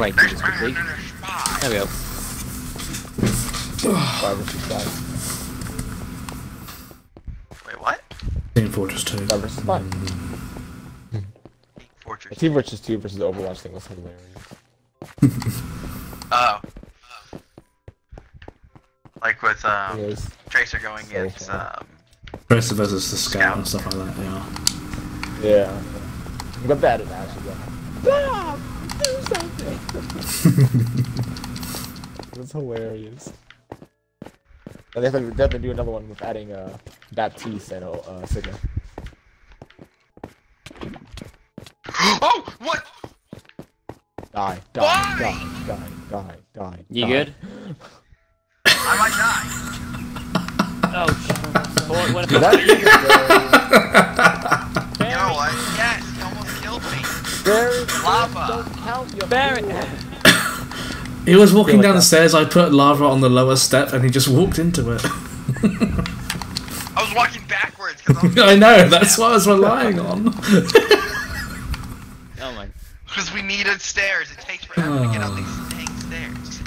Right, do this quickly. There we go. Five versus five. Wait, what? Team Fortress 2. Five versus five. Team Fortress. Team versus two versus the Overwatch thing was hilarious. Oh. Like with um It was Tracer going So against fun. um Tracer versus the Scout and stuff like that, yeah. Yeah. But bad at actually. Yeah. Stop! Do something! it was hilarious. And they have, to, they have to do another one with adding uh, Baptiste and uh, Sigma. Oh! What? Die, die, Why? die, die, die, die. You die. good? I might die. Oh shit. What, what That about me. very, very Lava. Don't count your Barrett? He was walking like down the stairs, I put lava on the lower step, and he just walked into it. I was walking backwards because I know, that's what I was relying on. Oh my. Because we needed stairs. It takes forever to get up these dang stairs.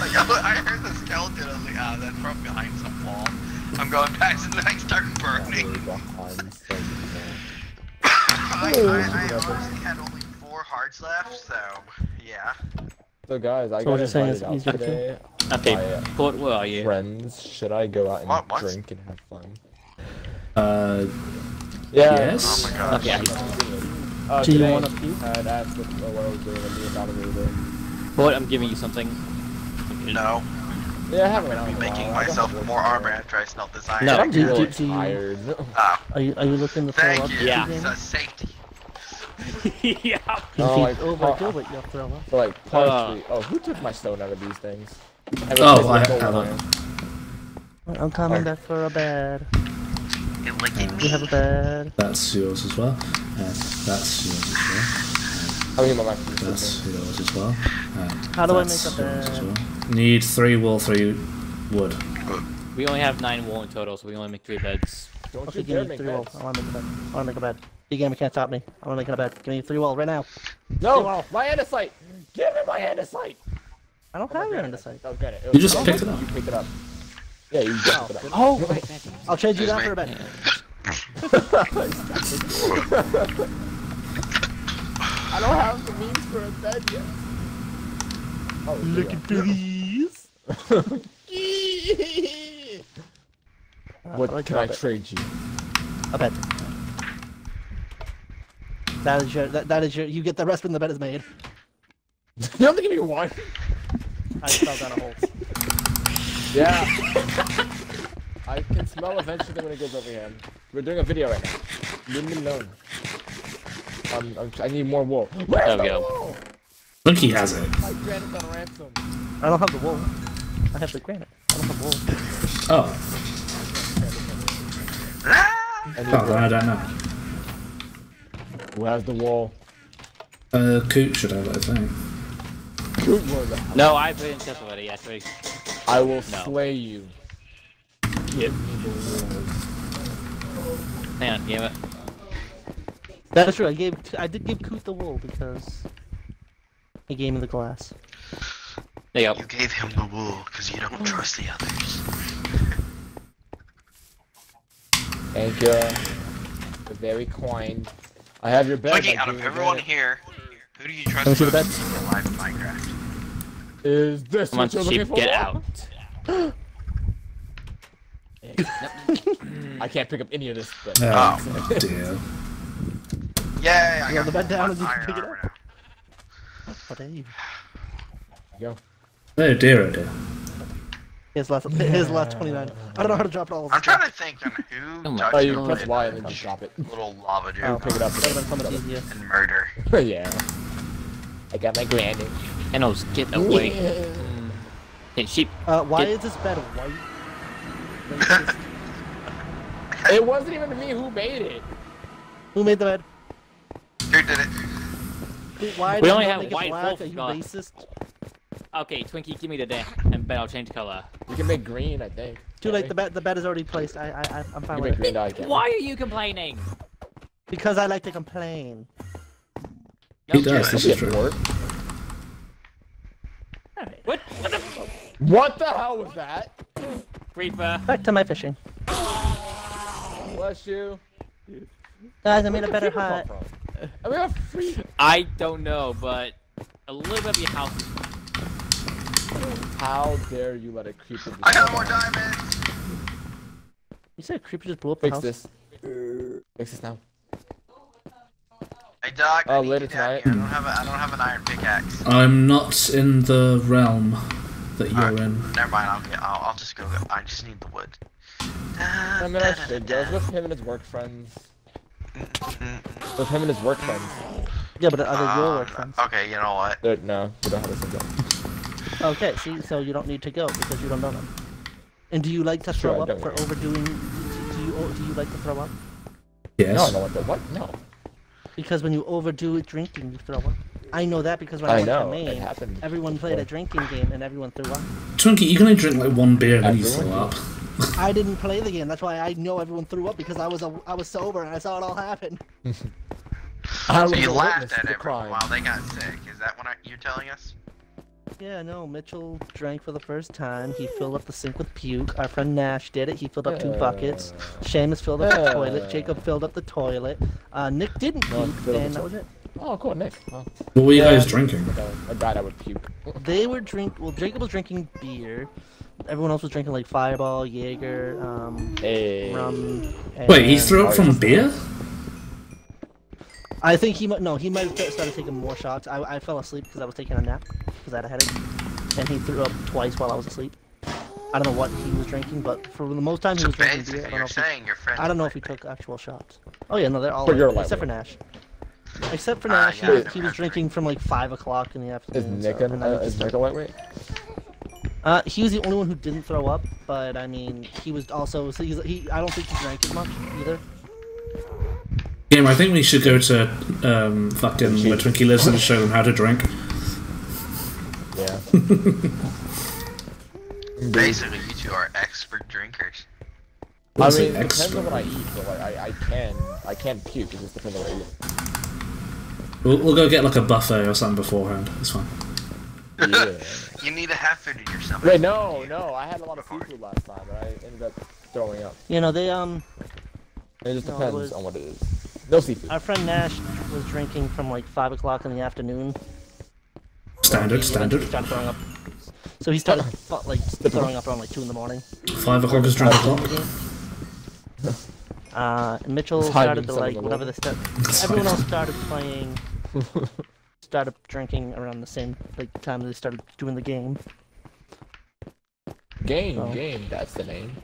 like, I, I heard the skeleton. I was like, ah, that's from behind some wall. I'm going past it, and then I start burning. Behind Sigma. I, I, I honestly had only four hearts left, so yeah. So guys, I So got what you're saying invited is out easier to today. Okay, by, uh, Port, where are you? friends. Should I go out and What, what? drink and have fun? Uh, Yeah. yes? Oh my gosh. Okay. Uh, Do you wanna puke? I had asked what, uh, what I was doing and me and Donovan were doing. Port, I'm giving you something. No, Yeah, I haven't I'm been gonna be out in a making while. I got myself more tomorrow. armor after I smelt this iron. No. I'm Do you- really do you- tired. Oh, Are you are you looking to throw thank up? you. Yeah. Game? So safety. yeah. Oh, think like, over uh, Gilbert, you'll throw. So like Uh. oh, who took my stone out of these things? have Oh, I have around. it. I'm coming back for a bed. We have a bed. That's yours as well. Uh, that's yours as well. I mean, my mic is That's yours as well. Uh, How do I make a bed? well. Need three wool, three wood. We only have nine wool in total, so we only make three beds. Don't Okay, you give dare me make three wall. beds. I want to make a bed. I want to make a bed. You game can't stop me. I want to make a bed. Give me three wall right now. No, my andesite. Give me my andesite. I don't have your andesite. Oh, get it. You just picked it up. You pick it up. Yeah, you just picked it up. Oh, wait. I'll trade you that for a bed. I don't have the means for a bed yet. Oh, Look at these. Uh, what like can I that. trade you? A bed. That is your. That, that is your. You get the rest when the bed is made. You have to give me one. I fell down a hole. Yeah. I can smell eventually when it goes over here. We're doing a video right now. Leave me alone. Um, I'm, I need more wool. Where's There we go. wool? Monkey has it. My granite on ransom. I don't have the wool. I have the granite. I don't have wool. Oh, Ah! I oh I don't know. Who has the wool? Uh, Coot should have it, I think. Good wool. No, I put in stuff already. Actually. I will No. slay you. Give me the. Hang on, damn it. That is true. I gave. I did give Coot the wool because he gave me the glass. There you go. You gave him the wool because you don't trust the others. Thank you. You're very kind. I have your bed. Looking out of everyone bed. here, who do you trust Can we see the most in in Minecraft? Is this Come on, you're looking sheep, for? get out. I can't pick up any of this. But Oh, dear. Yay, I got the bed down and you can pick it armor up. What are you? go. Oh dear, oh dear. His last. His last 29. I don't know how to drop it all. I'm trying to think on who Oh touched Oh, you the press lid Y and then just drop it. little lava dude Oh, Pick it up. That would have been so much easier. and murder. yeah. I got my granny. Enos, get away. Mm. Hey, sheep. Uh, why Get- is this bed white? It wasn't even me who made it. Who made the bed? Who did it? Who- Why We only have white black? wolf Are you racist? Okay, Twinkie, give me the damn, and then I'll change color. You can make green, I think. Too late. The bed. The bed is already placed. I. I. I- I'm You fine can with make it. green dye. can't? Why are you complaining? Because I like to complain. He does. This is true. Mort. What? What the? What the hell was that? Creeper. Back to my fishing. Bless you. Guys, I made a better creeper hut. from? I mean, free. I don't know, but a little bit of your house is How dare you let a creeper? I got more diamonds. You said a creeper just blew up the Fix house? this. Fix this now. Hey Doc, I Oh, need later you tonight. I don't have a, I don't have an iron pickaxe. I'm not in the realm that you're Alright, in. Never mind. I'll, get, I'll I'll just go. I just need the wood. I mean, I should go. It's with him and his work friends. With him and his work friends. Yeah, but are they your work Um, friends? Okay, you know what? They're, no, we don't have a single. Okay, see, so you don't need to go because you don't know them. And do you like to throw I up for overdoing? Do you do you like to throw up? Yes. No, I don't want that. What? No. Because when you overdo it drinking, you throw up. I know that because when I, I went know. to Maine, happened. everyone played a drinking game and everyone threw up. Twinkie, you can only drink like one beer and then you throw up. I didn't play the game. That's why I know everyone threw up because I was a, I was sober and I saw it all happen. I So you laughed at to everyone crime. while they got sick. Is that what I, you're telling us? Yeah, no, Mitchell drank for the first time. He filled up the sink with puke. Our friend Nash did it. He filled up two buckets. Seamus filled up the toilet. Jacob filled up the toilet. Uh, Nick didn't No, puke, and that was it. Oh, cool, Nick. Oh. What were you Yeah, guys drinking? Like a, a guy that would puke. They were drink. Well, Jacob was drinking beer. Everyone else was drinking like Fireball, Jaeger, um, Hey. rum. Wait, he threw up from beer? I think he might. No, he might have started taking more shots. I, I fell asleep because I was taking a nap because I had a headache, and he threw up twice while I was asleep. I don't know what he was drinking, but for the most time he So was drinking beer. I don't know if he, saying your friends. I don't know if he took actual shots. Oh yeah, no, they're all But you're except for Nash. Except for Ah, Nash, yeah, he, was, he was drinking from like five o'clock in the afternoon. Is. Nick so, an, and then uh, he is Nick a lightweight? uh, he was the only one who didn't throw up, but I mean, he was also. So he's, he, I don't think he drank as much either. Game, I think we should go to um, fucking where Twinkie lives and show them how to drink. Yeah. Basically, you two are expert drinkers. I mean, it depends expert? on what I eat, but like, I, I can, I can puke. It just depends on what I eat. We'll, we'll go get like a buffet or something beforehand. It's fine. Yeah. You need to have food in your stomach. Wait, no, no. I had a lot of seafood last time, but I ended up throwing up. You know, they um, It just No, it depends was- on what it is. No seafood. our friend Nash was drinking from like five o'clock in the afternoon. Standard, He standard. eventually started throwing up. So he started fu- like throwing up around like two in the morning. Five o'clock is drink o'clock. Uh, Mitchell started to like the whatever water. they start. It's Everyone else started playing. started drinking around the same like time they started doing the game. Game, Oh. game. That's the name.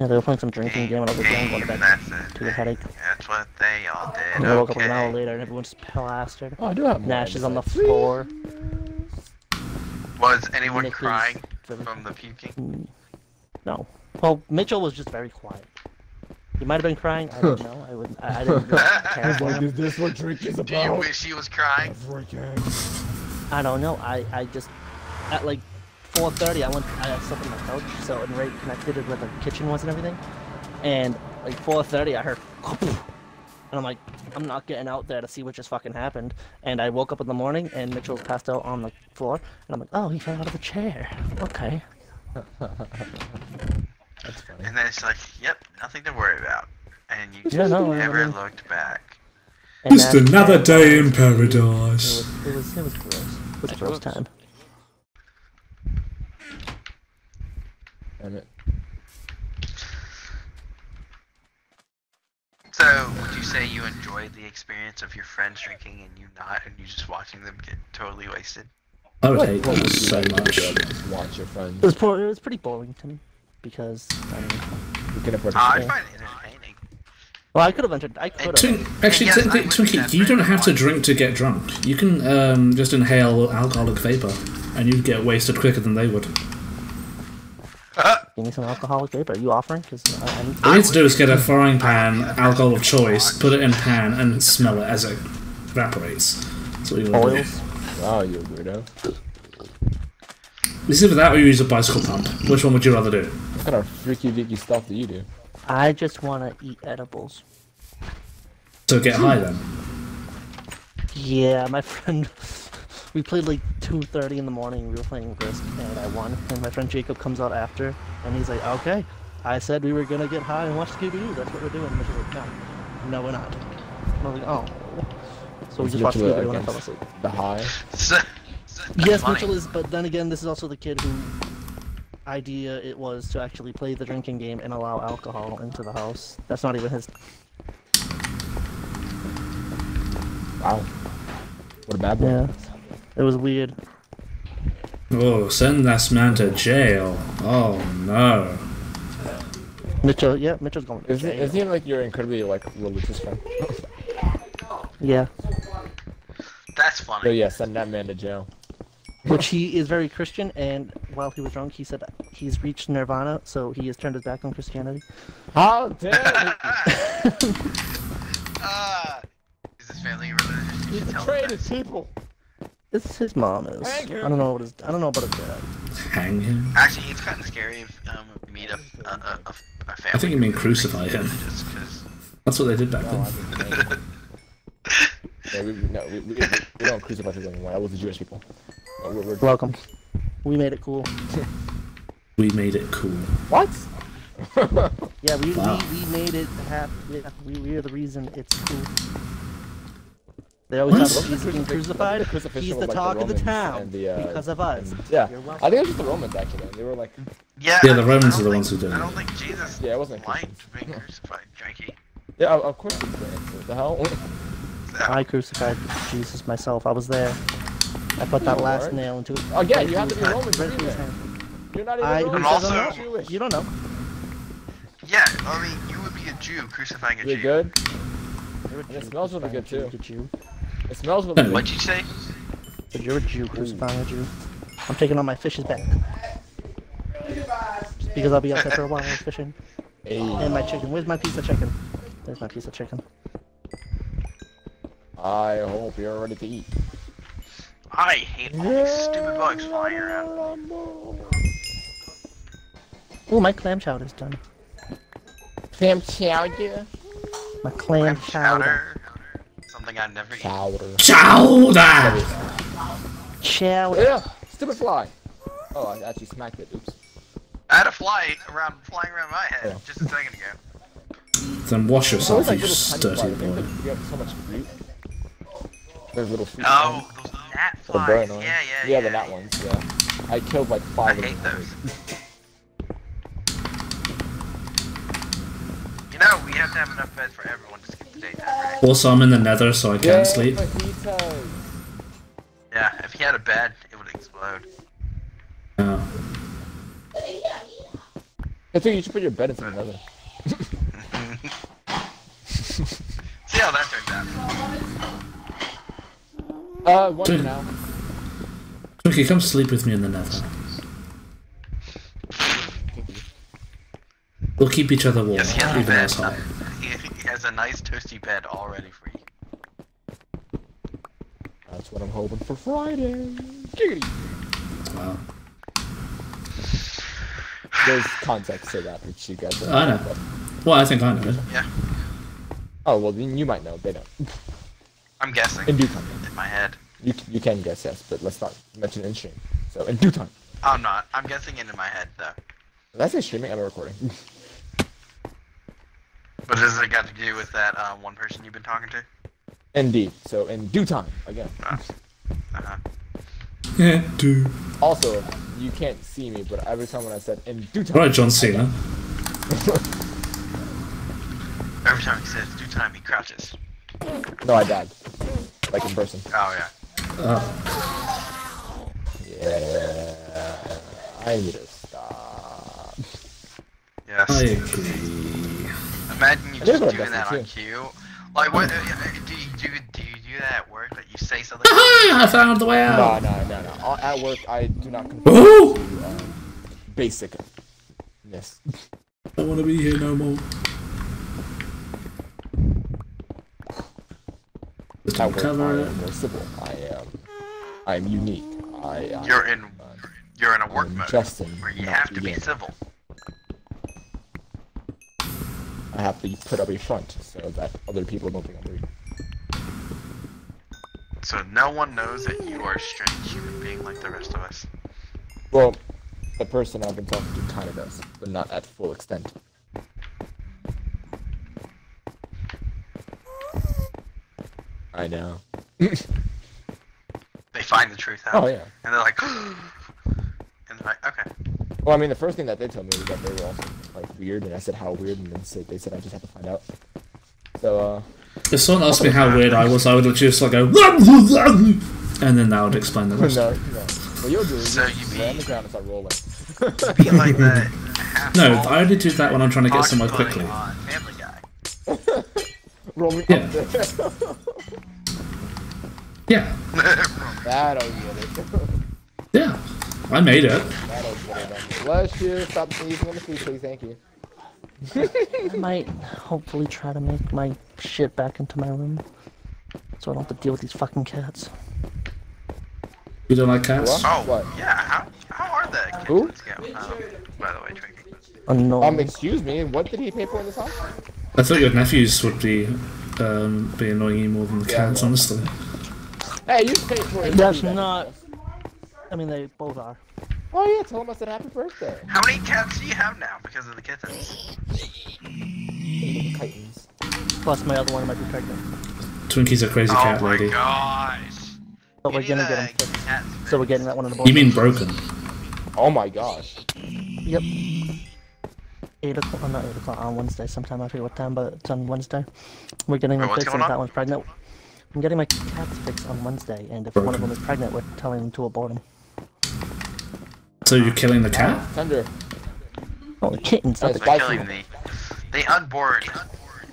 Yeah, they were playing some drinking game and I was like, "Yeah, I'm going to bed. that's to a headache. That's what they all did. And I woke up an hour later and everyone's plastered. Oh, I do have more Nash is on the floor. Was anyone Nick crying really- from the puking? Mm, No. Well, Mitchell was just very quiet. He might have been crying. I don't know. I would. I, I didn't really care He's like, is this what drink is about? Do you wish he was crying? Drinking. I don't know. I, I just at like 4:30 I went I slept on my couch so and right connected it where the kitchen was and everything. And like 4:30 I heard and I'm like I'm not getting out there to see what just fucking happened. And I woke up in the morning and Mitchell passed out on the floor and I'm like, "Oh, he fell out of the chair." Okay. That's funny. And then it's like, yep, nothing to worry about. And you Yeah, just no, I never mean- looked back. And Just Nash another day out. in It paradise. was, it was it was gross. It was a It gross time. Damn it. So, would you say you enjoyed the experience of your friends drinking and you not, and you just watching them get totally wasted? I would What- hate what would this you so much. watch your friends. It was poor, it was pretty boring to me because I mean, You can afford to Ah, I find it entertaining. well I could have entered I could have. Actually, Yes, I technically, would Twinkie, definitely you don't have to drink to get drunk. You can um, just inhale alcoholic vapor, and you'd get wasted quicker than they would. Give me some alcoholic vapor. Are you offering? Because I, I need All you need to do is get a frying pan, alcohol of choice, put it in pan, and smell it as it evaporates. That's what you want to do. oils. Oh, you weirdo. It's either that or you use a bicycle pump. Which one would you rather do? What kind of freaky deaky stuff do you do? I just want to eat edibles. So get high then. Yeah, my friend. We played like 2:30 in the morning. We were playing Risk, and I won. And my friend Jacob comes out after, and he's like, "Okay, I said we were gonna get high and watch Scooby Doo. That's what we're doing." And Mitchell's like, "No, no, we're not." And I was like, "Oh." So we just watched Mitchell Scooby Doo and I fell asleep. The high. So, so Yes, funny. Mitchell is, but then again, this is also the kid who idea it was to actually play the drinking game and allow alcohol into the house. That's not even his. Wow. What a bad boy. Yeah, it was weird. Oh, send this man to jail. Oh no. Mitchell, yeah, Mitchell's going. To Isn't, jail. isn't he like your incredibly like religious friend? Yeah, That's So funny. yeah, send that man to jail. which he is very Christian, and while he was drunk, he said he's reached nirvana, so he has turned his back on Christianity. How dare Ah, is this family religious? You he? should He tell betrayed his people. It's his mom is. I don't know what his. I don't know about his dad. Hang him. Actually, it's kind of scary if um, we meet a, a, a, a a family. I think you mean crucify him. Just 'cause- That's what they did back No, then. no. Yeah, we, no, we, we, we don't crucify people anymore. That was the Jewish people. No, We're, we're, Welcome. We made it cool. We made it cool. what? Yeah, we, Wow. we, we made it happen. Yeah, we, we are the reason it's cool. They always What? talk about Jesus being crucified. The crucifixion He's the like talk of the town the, uh, because of us. yeah, I think it was just the Romans actually. They were like, Yeah, Yeah, the Romans are the ones who did it. I it. don't think Jesus yeah, it wasn't liked Christians. being crucified, Janky. Yeah, of, of course. It's what the hell? I crucified Jesus myself. I was there. I put that last weren't. nail into it. Again, right you have to be his Roman to right be there. You're not even I, Roman. who And says also- I'm? Jewish. You don't know. Yeah, I mean, you would be a Jew crucifying a You're Jew. good. You're a And it smells really good, a Jew. It smells really good. What'd you say? But you're a Jew crucifying a Jew. I'm taking all my fishes back. Because I'll be out there for a while fishing. Hey, And my chicken. Where's my piece of chicken? There's my piece of chicken. I hope you're ready to eat. I hate all these stupid bugs flying around. Oh, my clam chowder's done. Clam chowder. My clam Clam chowder. chowder. Something I'd never eat. Chowder. Chowder! Chowder. Yeah, stupid fly. Oh, I actually smacked it. Oops. I had a fly around, flying around my head Yeah. just a second ago. Then wash yourself, you like dirty boy. They- You have so much fruit. There's little fruit. Oh, those gnat They're flies. Yeah, yeah, Yeah, yeah. the gnat ones. Yeah. I killed like I five of hate them. those. You know, we have to have enough beds for everyone to skip the daytime, right? Also, I'm in the nether, so I can't sleep. fajitas. Yeah, if he had a bed, it would explode. Oh. I think you should put your bed into another. See how that turns out. Uh, one Dude. now. Twinkie, come sleep with me in the nether. We'll keep each other warm, Yes, he has a even bed. it's. He, he has a nice toasty bed all ready for you. That's what I'm hoping for Friday. Giggity. Wow. There's context to that, which you guys don't I know. but- Well, I think I know it. Yeah, Oh, well, then you might know. They don't. I'm guessing. In due time. In my head. You, you can guess, yes, but let's not mention it in stream. So, in due time. I'm not. I'm guessing it in my head, though. Did I say streaming? I'm recording. But does it got to do with that uh, one person you've been talking to? Indeed. So, in due time, again. Uh-huh. Yeah, do. Also, you can't see me, but every time when I said in due time. Alright, John Cena. Every time he says due time, he crouches. No, I died. Like in person. Oh, yeah. Oh. Yeah. I need to stop. Yes. I agree. Imagine you just did go to doing that on Destiny cue. Like, what? Uh, uh, do you do? Do you do that at work? That you say something? I found the way out! no, no, no. All- At work, I do not conform Ooh! to um, basic. Yes. I don't want to be here no more. Just At work, I cover it. am more. I am. I am unique. I. am You're in. You're in a work I'm mode Justin, where you have to be Ian. civil. I have to put up a front so that other people don't think I'm rude. So no one knows that you are a strange human being like the rest of us. Well, the person I've been talking to kind of does, but not at full extent. I know. They find the truth out. Oh yeah. And they're like, and they're like, okay. Well, I mean, the first thing that they told me was that they were also weird, and I said how weird, and then said they said I just have to find out. So, uh, If someone asked me how weird I was, I would just like go, and then that would explain the rest. no. What you'll do is So you you on the ground and start rolling. Be like that. No, I only do that when I'm trying to get somewhere quickly. Family Guy. rolling Yeah. up there. Yeah, That'll get it. yeah, I made it. That'll get it. Bless you. Stop sneezing on the feet, please. Thank you. I might hopefully try to make my shit back into my room. So I don't have to deal with these fucking cats. You don't like cats? What? Oh, What? yeah. How how are the Who? kittens go? Um, by the way, Twinkie. Unknown. Um, excuse me. What did he pay for in this house? I thought your nephews would be um, be annoying you more than the Yeah, cats, well. honestly. Hey, you paid for it. That's not. I mean, they both are. Oh yeah, tell him I said happy birthday. How many cats do you have now because of the kittens? Titans. Plus, my other one might be pregnant. Twinkie's a crazy oh cat my lady. gosh. But we're gonna get a them fixed. So we're getting that one in the board. You mean broken? Oh my gosh. Yep. 8 o'clock, oh, not 8 o'clock, on Wednesday sometime, I forget what time, but it's on Wednesday. We're getting Wait, them what's fixed, and if on? that one's pregnant, I'm getting my cats fixed on Wednesday, and if one of them is pregnant, we're telling them to abort them. So you're killing the cat? Thunder. Oh, the kittens, Guys, They're killing the they unborn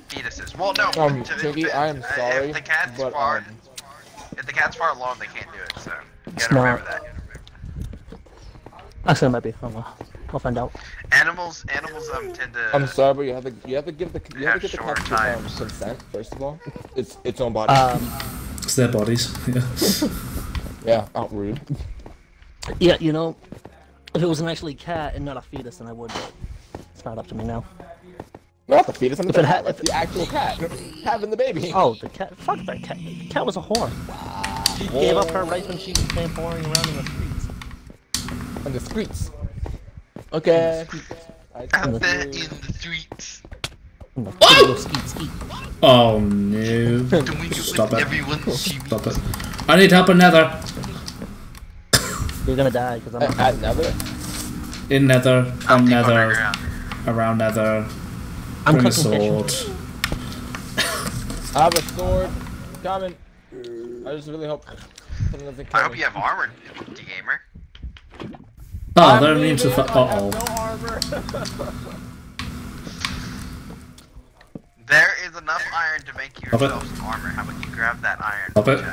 fetuses. Well, no. Um, to- Twinkie, if- I am uh, sorry, If the cat's but far, um, if the cat's far along, they can't do it. So you It's gotta remember that. Actually, it might be. I don't know. We'll find out. Animals, animals um tend to. I'm sorry, but you have to you have to give the you have Have to give the cat um, times. consent first of all. It's its own body. Um, It's their bodies. Yeah. yeah, out rude. yeah, you know, if it was an actually cat and not a fetus, then I would, but it's not up to me now. Not the fetus, I'm If the it cat, had- like the actual cat having the baby. Oh, the cat. Fuck that cat. The cat was a whore. She gave up her rights when she became whoring around in the streets. On the streets. Okay. I out told there in the streets. In the little skeet skeet. Oh no. Stop it. Stop it. I need help another. nether. You're gonna die because I'm At, at Nether? In nether, How on nether, around nether. I'm Bring a sword. I have a sword. Coming. I just really hope something doesn't kill I hope me. you have armor, D gamer. Oh, I'm they're immune to. leaving, Fu- uh oh. no armor. There is enough iron to make Stop it. yourself some armor. How about you grab that iron? Stop it.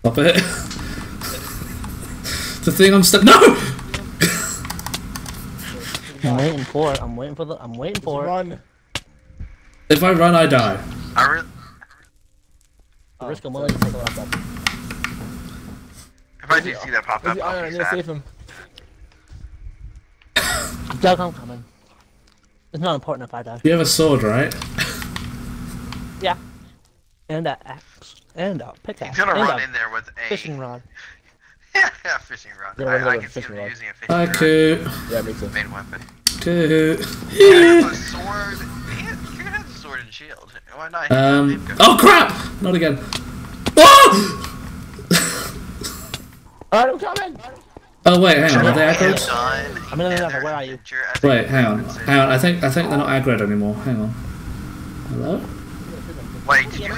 Stop it. the thing I'm stuck. No! I'm waiting for it. I'm waiting for the. I'm waiting for it. Run. If I run, I die. I re- The risk I'm Oh, willing to take. sorry, sorry, sorry. if I do see that pop up. I I'll be need to sad. save him. Doug, I'm coming. It's not important if I die. You have a sword, right? Yeah. And a axe. And a pickaxe. He's gonna and run a in there with a fishing rod. Yeah, yeah, fishing rod. Yeah, I, run I with a can see fishing him rod. using a fishing Hi, rod. Coot. Yeah, me too. Main weapon. Coot. Yeah, a sword. He has, he has a sword and shield. Why not? Um. Go. Oh crap! Not again. Oh! Alright, I'm coming. Oh wait, hang on. Are they Well aggroed? I'm in another level, where are you? Adventure as a Wait, hang on. Hang on. I think I think they're not aggroed anymore. Hang on. Hello? Wait, did you?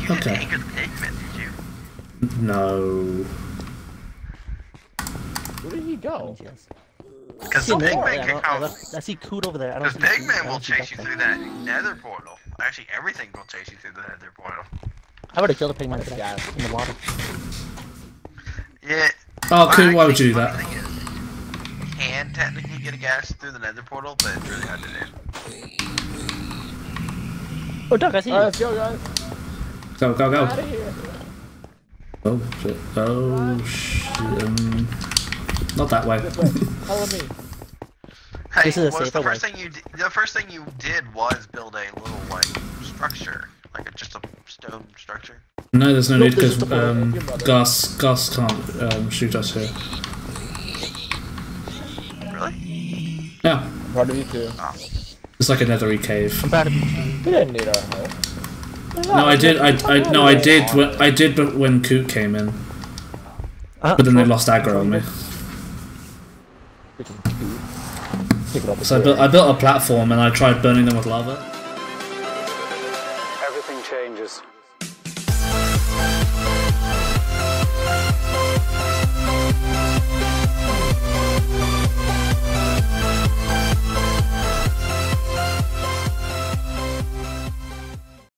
You Okay. didn't anchor the pigmen, did you? No. Where did he go? Because the more. pigman can don't- I, come. I see Coot over there. I Because see Coot. I pigman will chase you through that nether portal. Actually, everything will chase you through the nether portal. I would have killed a pigman today Yeah. in the water. Yeah. Oh, well, Coot, why would you do funny that? thing is, You can technically get a ghast through the nether portal, but it's really hard to do. Oh, Doug, I see you. Alright, let's go, guys. Go, go, Out of here. Oh shit. Oh shit. Um, not that way. Way. Follow me. Hey, This is a the safer first way. thing you did? The first thing you did was build a little like structure, like a, just a stone structure. No, there's no Nope, need because just um, Your mother. Gus Gus can't um, shoot us here. Really? Yeah, Part of you too. it's like a nethery cave. I'm proud you. We didn't need our help. No, I did. I, I no, I did. When, I did, but when Coop came in, Uh, but then they lost aggro on me. Pick it up So I built, I built a platform and I tried burning them with lava.